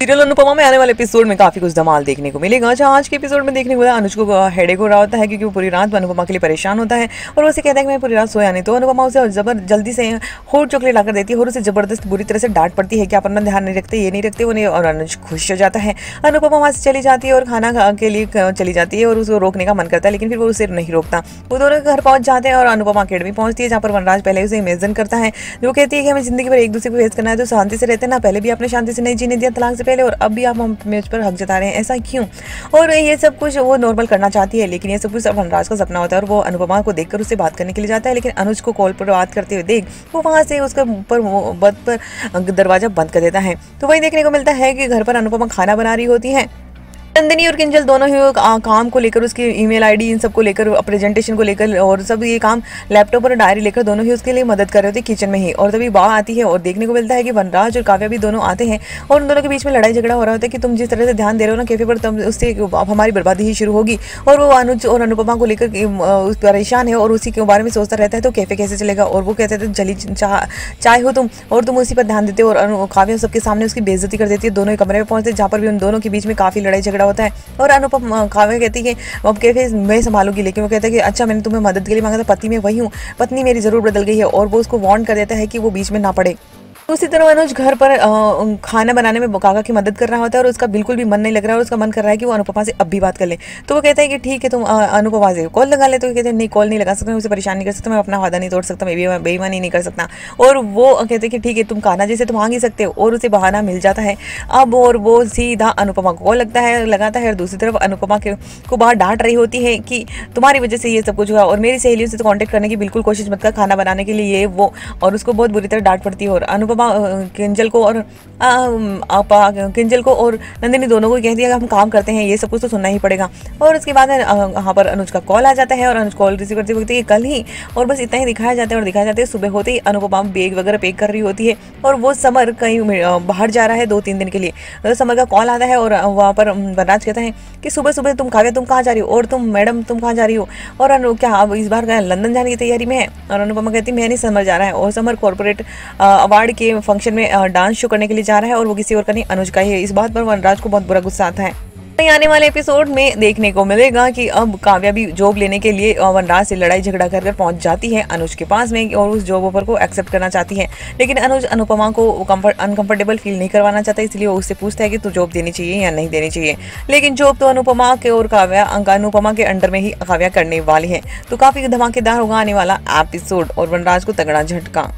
Serial Anupama में आने वाले एपिसोड में काफ़ी कुछ धमाल देखने को मिलेगा। जहाँ आज के एपिसोड में देखने को मिला अनुज को हेडेक हो रहा होता है क्योंकि वो पूरी रात अनुपमा के लिए परेशान होता है और उसे कहता है कि मैं पूरी रात सोया नहीं। तो अनुपमा उसे जबर, जल्दी से होट चॉकलेट लाकर देती है और उसे ज़बरदस्त बुरी तरह से डांट पड़ती है कि आप अपना ध्यान नहीं रखते, ये नहीं रखते वो नहीं और अनुज खुश हो जाता है। अनुपमा वहाँ से चली जाती है और खाना के लिए चली जाती है और उसको रोकने का मन करता है, लेकिन फिर वो उसे नहीं रोकता। वो दोनों घर पहुँच जाते हैं और अनुपमा अकेडमी पहुँचती है, जहाँ पर वनराज पहले उसे इमेजन करता है। जो कहती है कि हमें ज़िंदगी भर एक दूसरे को फेस करना है तो शांति से रहते ना, पहले भी आपने शांति से नहीं जीने दिया, तलाक से पहले और अब भी आप मुझ पर हक जता रहे हैं, ऐसा क्यों? और ये सब कुछ वो नॉर्मल करना चाहती है, लेकिन ये सब कुछ अनुराज का सपना होता है और वो अनुपमा को देखकर उससे बात करने के लिए जाता है, लेकिन अनुज को कॉल पर बात करते हुए देख, वो वहाँ से उसका ऊपर बद पर दरवाज़ा बंद कर देता है। तो वही देखने को मिलता है कि घर पर अनुपमा खाना बना रही होती है नंदिनी और किंजल दोनों ही काम को लेकर, उसकी ईमेल आईडी इन सबको लेकर प्रेजेंटेशन को लेकर, और सब ये काम लैपटॉप और डायरी लेकर दोनों ही उसके लिए मदद कर रहे होते किचन में ही। और तभी बाह आती है और देखने को मिलता है कि वनराज और काव्या भी दोनों आते हैं और उन दोनों के बीच में लड़ाई झगड़ा हो रहा होता है कि तुम जिस तरह से ध्यान दे रहे हो ना कैफ़े पर तुम उससे हमारी बर्बादी ही शुरू होगी। और वो अनुज और अनुपमा को लेकर परेशान है और उसी के बारे में सोचता रहता है तो कैफ़े कैसे चलेगा? और वो कहते थे जली चाय हो तुम, और तुम उसी पर ध्यान देते हो। और काव्या सबके सामने उसकी बेइज्जती कर देती है, दोनों ही कमरे में पहुँचते जहाँ पर भी उन दोनों के बीच में काफ़ी लड़ाई झगड़ा होता है। और अनुपम काव्य कहती है, अब कैफ़े मैं संभालूँगी। लेकिन वो कहता है कि अच्छा मैंने तुम्हें मदद के लिए मांगा था, पति मैं वही हूँ। पत्नी मेरी ज़रूर बदल गई है। और वो उसको वॉन्ट कर देता है कि वो बीच में ना पड़े। उसी तरह अनुज घर पर खाना बनाने में काका की मदद कर रहा होता है और उसका बिल्कुल भी मन नहीं लग रहा है और उसका मन कर रहा है कि वो अनुपमा से अब भी बात कर ले। तो वो कहता है कि ठीक है, तुम अनुपमा से कॉल लगा ले। तो कहते हैं, नहीं कॉल नहीं लगा सकता, मैं उसे परेशान नहीं कर सकता, मैं अपना वादा नहीं तोड़ सकता, मैं भी बेईमानी नहीं कर सकता। और वो कहते हैं कि ठीक है, तुम खाना जैसे तुम मांग ही सकते हो और उसे बहाना मिल जाता है। अब और वो सीधा अनुपमा को कॉल लगता है, लगाता है और दूसरी तरफ़ अनुपमा के, को बाहर डांट रही होती है कि तुम्हारी वजह से ये सब कुछ हुआ और मेरी सहेलियों से तो कॉन्टेक्ट करने की बिल्कुल कोशिश मत कर, खाना बनाने के लिए ये, वो और उसको बहुत बुरी तरह डांट पड़ती है और अनुपमा किंजल को और आपा, किंजल को और नंदिनी दोनों को कह दिया कि हम काम करते हैं, ये सब कुछ तो सुनना ही पड़ेगा। और उसके बाद वहाँ पर अनुज का कॉल आ जाता है और अनुज कॉल रिसीव करते वक्त कल ही और बस इतना ही दिखाया जाता है और दिखाया जाता है, सुबह होते ही अनुपमा बेग वगैरह पैक कर रही होती है और वो समर कहीं बाहर जा रहा है दो तीन दिन के लिए। तो समर का कॉल आता है और वहाँ पर वनराज कहता है कि सुबह सुबह तुम काव्या, तुम कहाँ जा रही हो? और तुम, मैडम, तुम कहाँ जा रही हो? और अनु, क्या अब इस बार लंदन जाने की तैयारी में है? और अनुपमा कहती मैं नहीं, समर जा रहा है। और समर कॉर्पोरेट अवार्ड के फ़ंक्शन में डांस शो करने के लिए जा रहा है और वो किसी और का नहीं, अनुज का ही है। इस बात पर वनराज को बहुत बुरा गुस्सा आता है। आने वाले एपिसोड में देखने को मिलेगा कि अब काव्या भी जॉब लेने के लिए वनराज से लड़ाई झगड़ा कर पहुँच जाती है अनुज के पास में और उस जॉब ऑफ़र को एक्सेप्ट करना चाहती है। लेकिन अनुज अनुपमा को अनकंफर्टेबल फील नहीं करवाना चाहता, इसलिए वो उससे पूछता है कि तू जॉब देनी चाहिए या नहीं देनी चाहिए। लेकिन जॉब तो अनुपमा के और काव्या अनुपमा के अंडर में ही काव्या करने वाली है। तो काफ़ी धमाकेदार होगा आने वाला एपिसोड और वनराज को तगड़ा झटका।